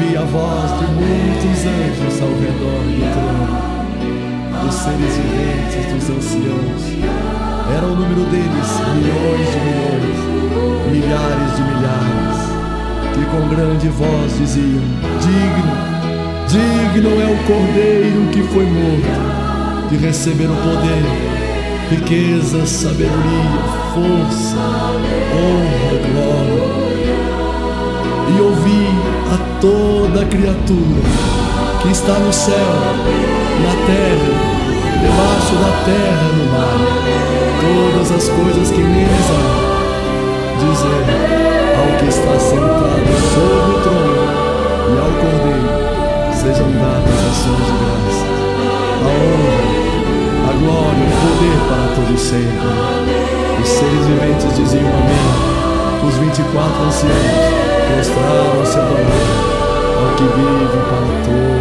ouvi a voz de muitos anjos ao redor do trono, dos seres viventes, dos anciãos. Era o número deles milhões de milhões, milhares de milhares, que com grande voz diziam: Digno, digno é o cordeiro que foi morto, de receber o poder, riqueza, sabedoria, força, honra, glória Toda criatura que está no céu, na terra, debaixo da terra, no mar, todas as coisas que há, dizer ao que está sentado sobre o trono e ao Cordeiro, sejam dadas ações de graça, a honra, a glória, o poder para todos sempre. Os seres viventes diziam amém. Os vinte e quatro anciãos prostraram-se a que vive para todos.